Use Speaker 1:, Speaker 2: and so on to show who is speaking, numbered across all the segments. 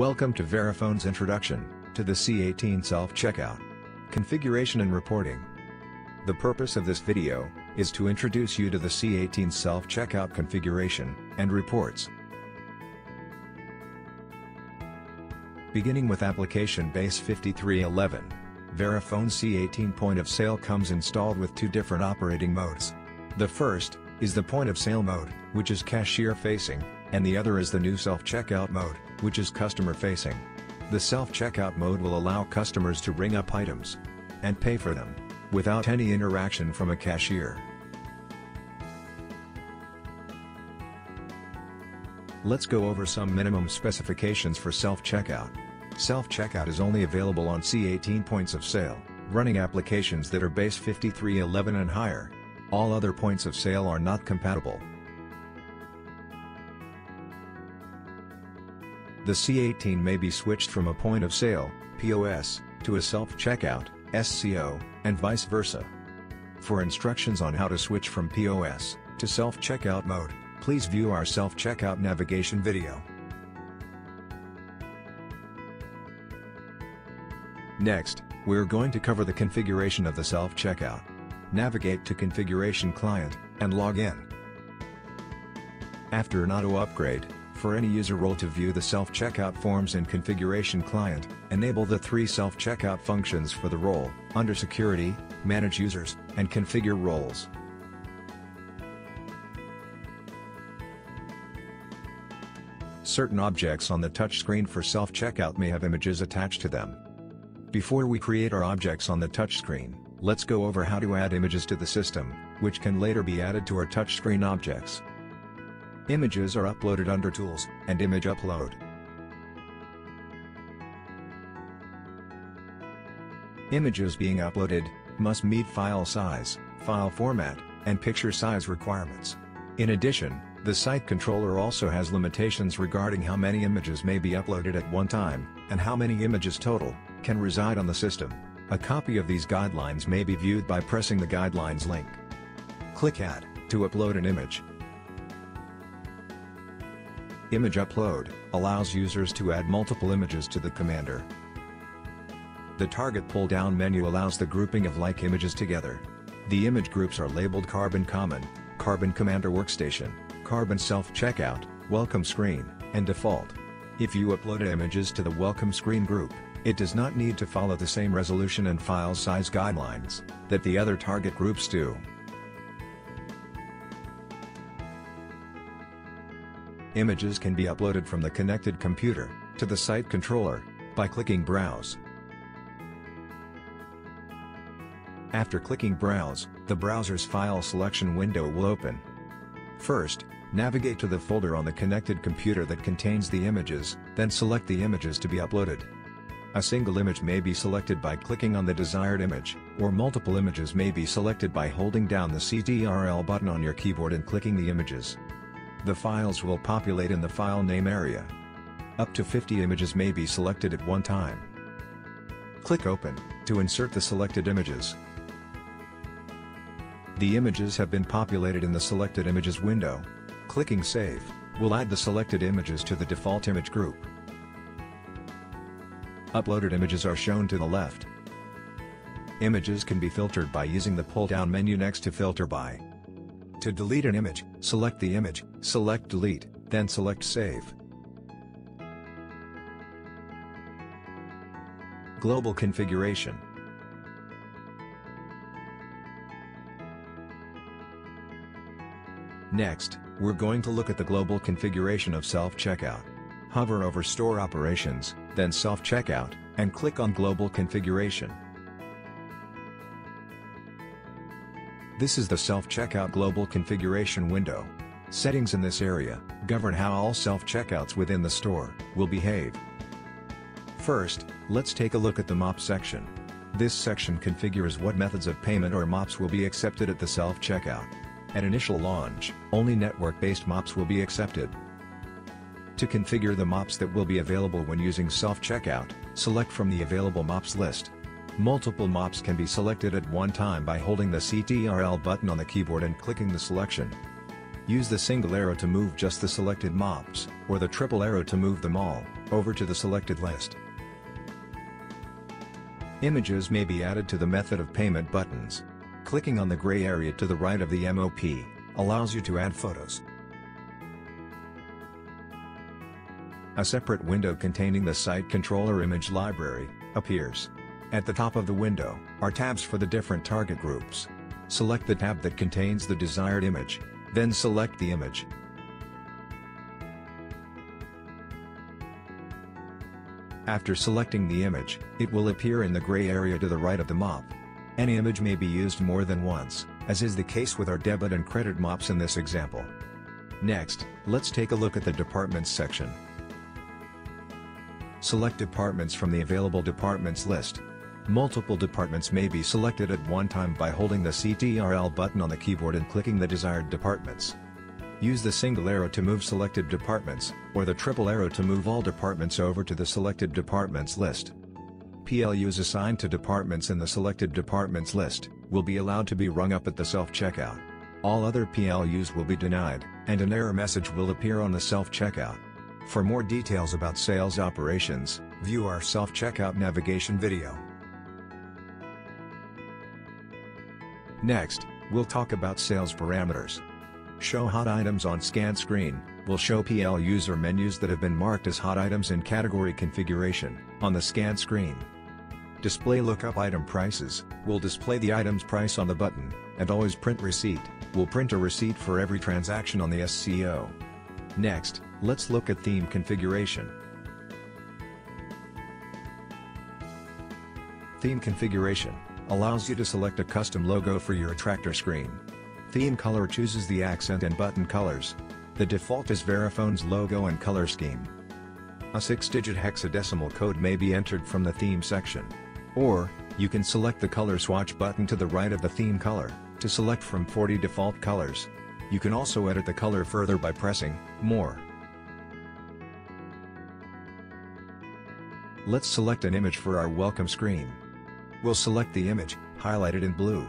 Speaker 1: Welcome to Verifone's introduction to the C18 self-checkout. Configuration and reporting. The purpose of this video is to introduce you to the C18 self-checkout configuration and reports. Beginning with application base 5311, Verifone C18 point of sale comes installed with two different operating modes. The first is the point of sale mode, which is cashier facing, and the other is the new self-checkout mode, which is customer facing. The self-checkout mode will allow customers to ring up items and pay for them without any interaction from a cashier. Let's go over some minimum specifications for self-checkout. Self-checkout is only available on C18 points of sale, running applications that are base 5311 and higher. All other points of sale are not compatible. The C18 may be switched from a point of sale, POS, to a self-checkout, SCO, and vice versa. For instructions on how to switch from POS to self-checkout mode, please view our self-checkout navigation video. Next, we're going to cover the configuration of the self-checkout. Navigate to Configuration Client, and log in. After an auto upgrade, for any user role to view the self-checkout forms in Configuration Client, enable the three self-checkout functions for the role, under Security, Manage Users, and Configure Roles. Certain objects on the touchscreen for self-checkout may have images attached to them. Before we create our objects on the touchscreen, let's go over how to add images to the system, which can later be added to our touchscreen objects. Images are uploaded under Tools, and Image Upload. Images being uploaded, must meet file size, file format, and picture size requirements. In addition, the site controller also has limitations regarding how many images may be uploaded at one time, and how many images total, can reside on the system. A copy of these guidelines may be viewed by pressing the guidelines link. Click Add, to upload an image. Image Upload, allows users to add multiple images to the Commander. The Target pull-down menu allows the grouping of like images together. The image groups are labeled Carbon Common, Carbon Commander Workstation, Carbon Self-Checkout, Welcome Screen, and Default. If you upload images to the Welcome Screen group, it does not need to follow the same resolution and file size guidelines that the other target groups do. Images can be uploaded from the connected computer to the site controller by clicking Browse. After clicking Browse, the browser's file selection window will open. First, Navigate to the folder on the connected computer that contains the images, then select the images to be uploaded. A single image may be selected by clicking on the desired image, or multiple images may be selected by holding down the CTRL button on your keyboard and clicking the images. The files will populate in the file name area. Up to 50 images may be selected at one time. Click Open, to insert the selected images. The images have been populated in the Selected Images window. Clicking Save will add the selected images to the default image group. Uploaded images are shown to the left. Images can be filtered by using the pull-down menu next to Filter By. To delete an image, select the image, select Delete, then select Save. Global Configuration Next, we're going to look at the global configuration of self-checkout. Hover over Store Operations, then Self-Checkout, and click on Global Configuration. This is the Self-Checkout Global Configuration window. Settings in this area govern how all self-checkouts within the store will behave. First, let's take a look at the MOP section. This section configures what methods of payment or MOPs will be accepted at the self-checkout. At initial launch, only network-based MOPs will be accepted. To configure the MOPs that will be available when using self-checkout, select from the available MOPs list. Multiple MOPs can be selected at one time by holding the CTRL button on the keyboard and clicking the selection. Use the single arrow to move just the selected mops, or the triple arrow to move them all, over to the selected list. Images may be added to the method of payment buttons. Clicking on the gray area to the right of the MOP, allows you to add photos. A separate window containing the site controller image library, appears. At the top of the window, are tabs for the different target groups. Select the tab that contains the desired image, then select the image. After selecting the image, it will appear in the gray area to the right of the mop. Any image may be used more than once, as is the case with our debit and credit mops in this example. Next, let's take a look at the Departments section. Select departments from the available departments list. Multiple departments may be selected at one time by holding the CTRL button on the keyboard and clicking the desired departments. Use the single arrow to move selected departments, or the triple arrow to move all departments over to the selected departments list. PLUs assigned to departments in the selected departments list, will be allowed to be rung up at the self-checkout. All other PLUs will be denied, and an error message will appear on the self-checkout. For more details about sales operations, view our self-checkout navigation video. Next, we'll talk about sales parameters. Show hot items on scan screen, will show PLU or menus that have been marked as hot items in category configuration, on the scan screen. Display lookup item prices, will display the item's price on the button, and always print receipt, will print a receipt for every transaction on the SCO. Next, let's look at theme configuration. Theme configuration allows you to select a custom logo for your attractor screen. Theme color chooses the accent and button colors. The default is Verifone's logo and color scheme. A 6-digit hexadecimal code may be entered from the theme section. Or, you can select the color swatch button to the right of the theme color, to select from 40 default colors. You can also edit the color further by pressing, More. Let's select an image for our welcome screen. We'll select the image, highlighted in blue.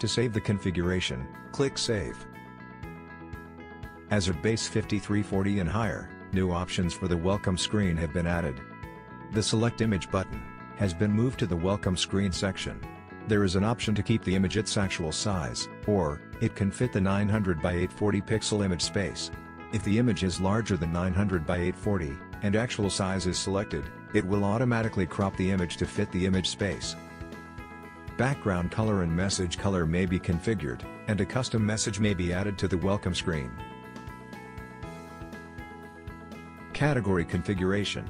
Speaker 1: To save the configuration, click Save. As of base 5340 and higher, new options for the welcome screen have been added. The Select Image button has been moved to the welcome screen section. There is an option to keep the image its actual size, or, it can fit the 900 by 840 pixel image space. If the image is larger than 900 by 840, and actual size is selected, it will automatically crop the image to fit the image space. Background color and message color may be configured, and a custom message may be added to the welcome screen. Category configuration.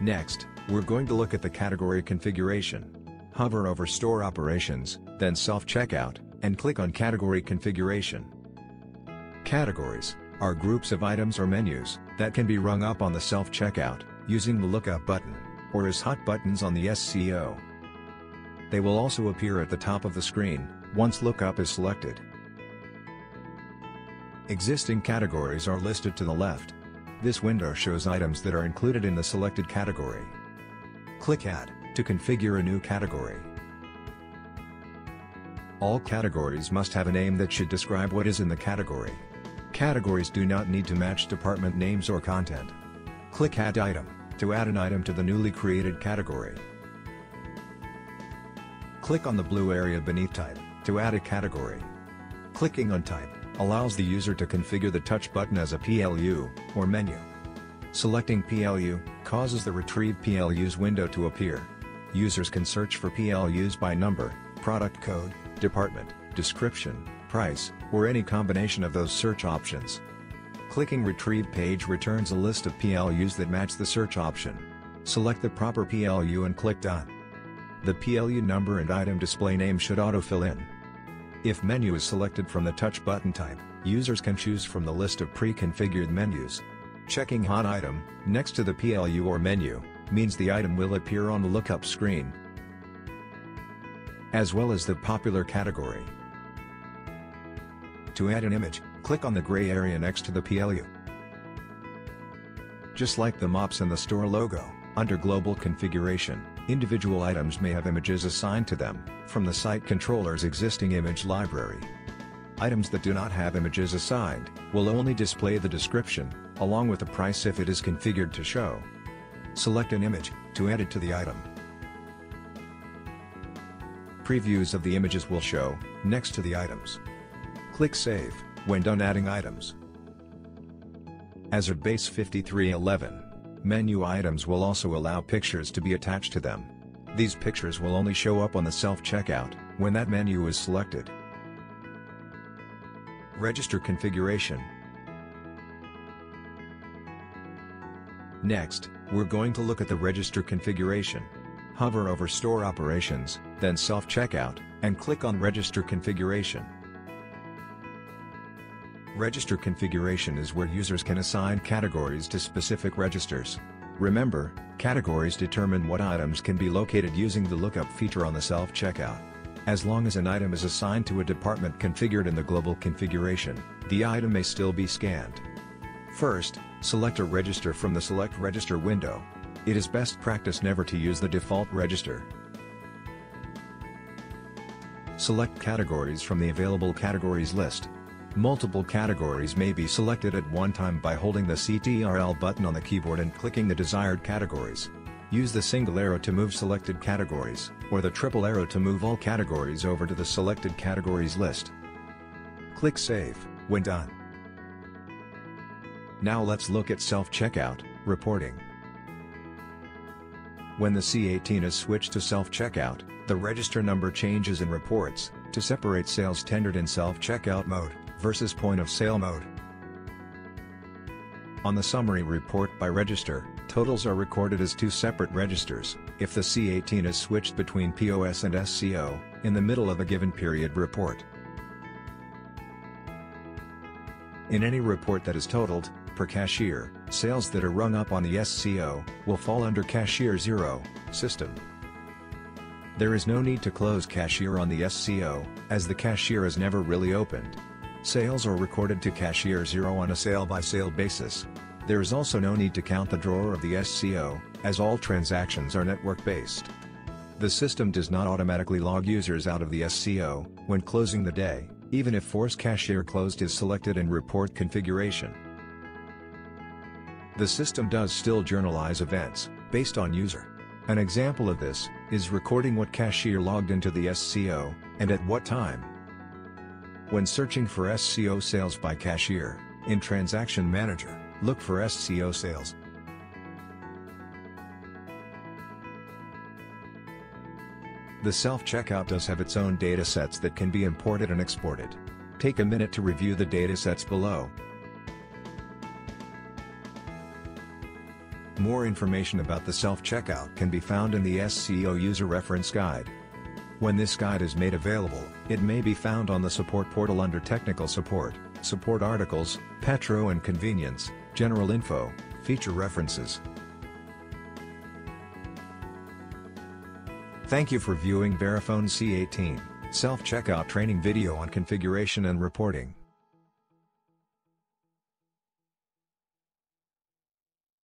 Speaker 1: Next, we're going to look at the category configuration. Hover over Store Operations, then Self-Checkout, and click on Category Configuration. Categories are groups of items or menus that can be rung up on the self-checkout using the lookup button, or as hot buttons on the SCO. They will also appear at the top of the screen, once lookup is selected. Existing categories are listed to the left. This window shows items that are included in the selected category. Click Add to configure a new category. All categories must have a name that should describe what is in the category. Categories do not need to match department names or content. Click Add Item to add an item to the newly created category. Click on the blue area beneath Type to add a category. Clicking on Type allows the user to configure the touch button as a PLU or menu. Selecting PLU causes the Retrieve PLUs window to appear. Users can search for PLUs by number, product code, department, description, price, or any combination of those search options. Clicking Retrieve page returns a list of PLUs that match the search option. Select the proper PLU and click Done. The PLU number and item display name should autofill in. If menu is selected from the touch button type, users can choose from the list of pre-configured menus. Checking Hot Item, next to the PLU or menu, means the item will appear on the lookup screen, as well as the popular category. To add an image, click on the gray area next to the PLU. Just like the MOPS and the store logo, under Global Configuration, Individual items may have images assigned to them, from the site controller's existing image library. Items that do not have images assigned, will only display the description, along with the price if it is configured to show. Select an image, to add it to the item. Previews of the images will show, next to the items. Click Save, when done adding items. As of base 5311, menu items will also allow pictures to be attached to them. These pictures will only show up on the self-checkout, when that menu is selected. Register configuration. Next, we're going to look at the register configuration. Hover over Store Operations, then Self-Checkout, and click on Register Configuration. Register configuration is where users can assign categories to specific registers. Remember, categories determine what items can be located using the lookup feature on the self-checkout. As long as an item is assigned to a department configured in the global configuration, the item may still be scanned. First, select a register from the Select Register window. It is best practice never to use the default register. Select categories from the available categories list. Multiple categories may be selected at one time by holding the CTRL button on the keyboard and clicking the desired categories. Use the single arrow to move selected categories, or the triple arrow to move all categories over to the selected categories list. Click Save, when done. Now let's look at self-checkout, reporting. When the C18 is switched to self-checkout, the register number changes in reports, to separate sales tendered in self-checkout mode, versus point-of-sale mode. On the summary report by register, totals are recorded as two separate registers, if the C18 is switched between POS and SCO, in the middle of a given period report. In any report that is totaled, per cashier, sales that are rung up on the SCO, will fall under Cashier 0, system. There is no need to close cashier on the SCO, as the cashier is never really opened. Sales are recorded to cashier 0 on a sale-by-sale -sale basis, there is also no need to count the drawer of the SCO, as all transactions are network-based. The system does not automatically log users out of the SCO, when closing the day, even if Force Cashier Closed is selected in Report Configuration. The system does still journalize events, based on user. An example of this, is recording what cashier logged into the SCO, and at what time. When searching for SCO sales by cashier, in Transaction Manager, Look for SCO sales. The self-checkout does have its own datasets that can be imported and exported. Take a minute to review the datasets below. More information about the self-checkout can be found in the SCO User Reference Guide. When this guide is made available, it may be found on the support portal under Technical Support, Support Articles, Petro and Convenience, General Info, Feature References. Thank you for viewing Verifone C18, self-checkout training video on configuration and reporting.